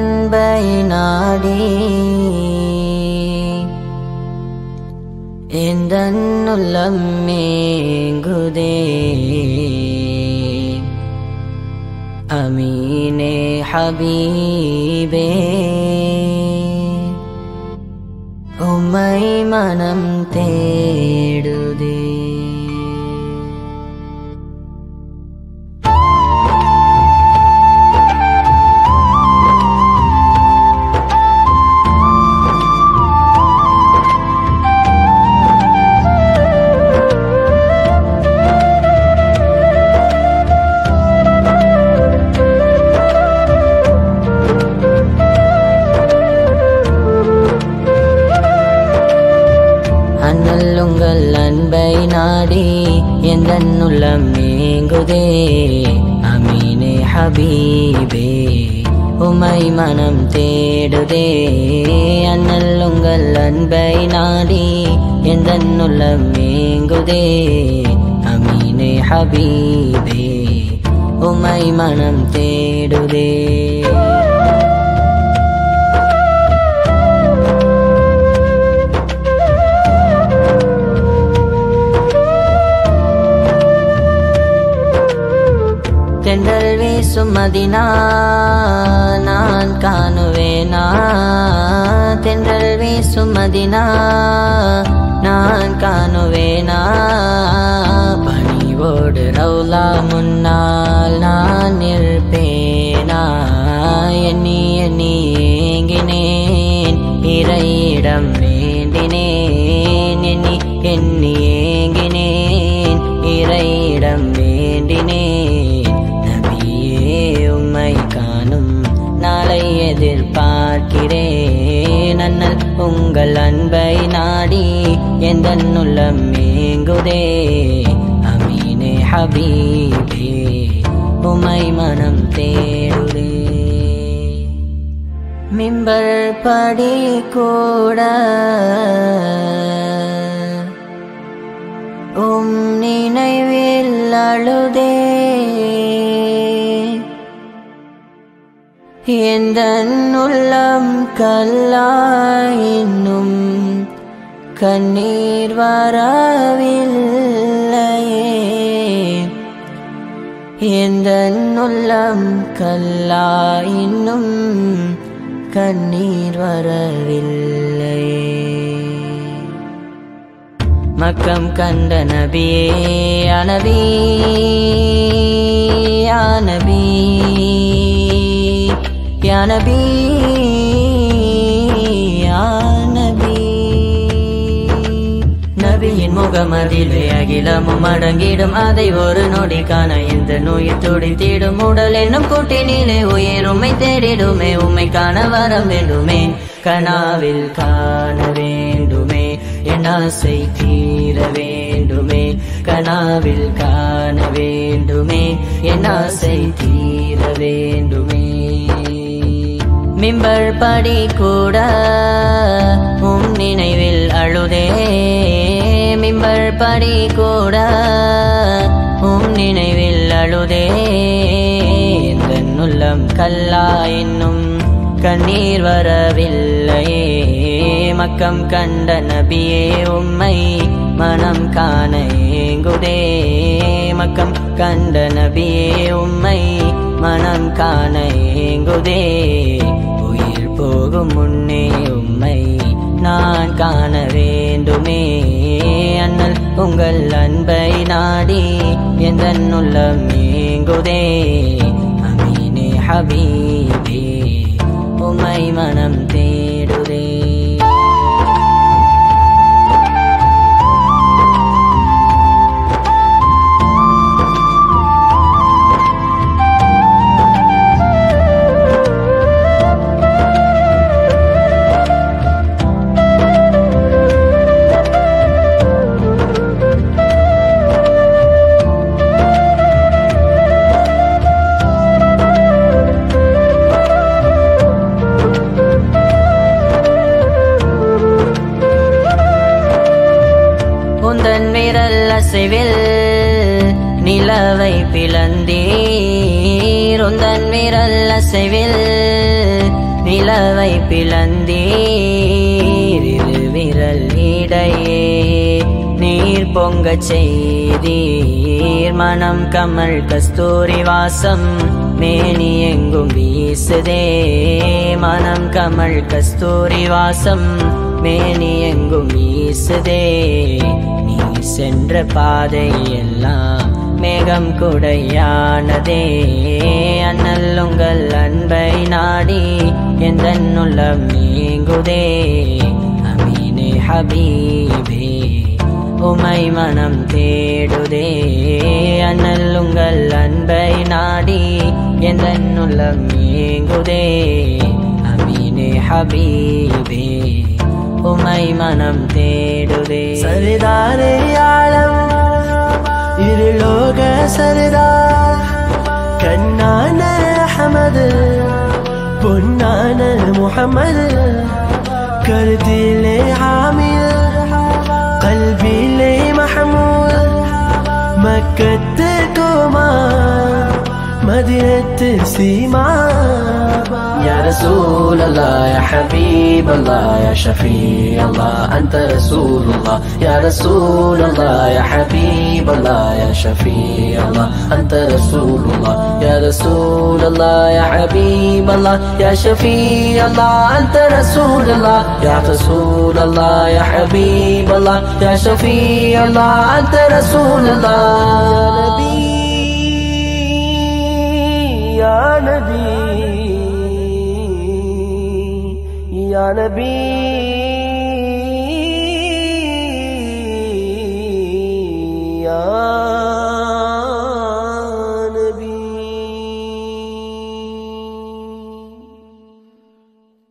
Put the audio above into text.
அன்பை நாடி இந்த உள்ளம் மேங்குதே. அமீனே ஹபீபே. உம்மை மனம் தேடுதே. நாடி எந்த உள்ளம் நீங்குதே அமீனே ஹபீபே உமை மனம் தேடுதே அண்ணல் உங்கள் அன்பை நாடி எந்த உள்ளம் நீங்குதே அமீனே ஹபீபே உமை மனம் தேடுதே தென்றல் வீசும் மதினா நான் காணுவேனா? தென்றல் வீசும் மதினா நான் காணுவேனா? பணிவோடு ரவுலா முன்னால் நான் நிற்பேனா? எண்ணி எண்ணி ஏங்கினேன் இறையிடம் எந்த உள்ளம் அமீனே ஹபீபே உமை மனம் தேடுதே மிம்பர் படி கூட உம் நினைவில் அழுதே எந்த உள்ளம் கல்லா இன்னும் கண்ணீர் வரவில்லையே. எந்த உள்ளம் இன்னும் கண்ணீர் வரவில்லையே. மக்கம் கண்ட நபியே அனபி அனபி யானபி முகமதிலே அகிலமும் அடங்கிடும் அதை ஒரு நொடி காண இந்த நோயில் துடித்திடும். உடல் என்னும் கூட்டினிலே உயிர் உம்மை தேடிடுமே. உம்மை காண வர வேண்டுமே. கனாவில் காண வேண்டுமே. என் ஆசை தீர வேண்டுமே. கனாவில் காண வேண்டுமே. என் ஆசை தீர வேண்டுமே. மிம்பர் படி கூட உம் நினைவில் அழுதே. மிம்பர் படி கூட உம் நினைவில் அழுதே. எந்த உள்ளம் கல்லா இன்னும் கண்ணீர் வரவில்லையே மக்கம் கண்ட நபியே உம்மை மனம் காண ஏங்குதே. மக்கம் கண்ட நபியே உம்மை மனம் காண ஏங்குதே. உயிர் போகும் முன்னே உம்மை நான் காண வேண்டுமே. அண்ணல் உங்கள் அன்பை நாடி எந்த உள்ளம் ஏங்குதே அமீனே ஹபீபே உமை மனம் தேடுதே. அசைவில் நிலவை பிளந்தீர். உந்தன் விரல் அசைவில் நிலவை பிளந்தீர். இரு விரல் இடையே நீர் பொங்கச் செய்தீர். மனம் கமல் கஸ்தூரி வாசம் மேனி எங்கும் வீசுதே. மனம் கமல் கஸ்தூரி வாசம் மேனி எங்கும் வீசுதே. சென்ற பாதை எல்லாம் மேகம் குடையானதே. அண்ணல் உங்கள் அன்பை நாடி எந்த உள்ளம் நீங்குதே. அமீனே ஹபீபே உமை மனம் தேடுதே. அண்ணல் உங்கள் அன்பை நாடி எந்த உள்ளம் நீங்குதே. அமீனே ஹபீபே உமை மனம் தேடுதே. சரிதாரே سردار كنانا حمد بنانا محمد. كردي لي عامر قلبي لي محمود مكتكما مدينة يا رسول الله يا حبيب الله يا شفيع الله أنت رسول الله. يا رسول الله يا حبيب الله يا شفيع الله أنت رسول الله. يا رسول الله يا حبيب الله يا شفيع الله أنت رسول الله. يا رسول الله يا حبيب الله يا شفيع الله أنت رسول الله. يا نبي يا نبي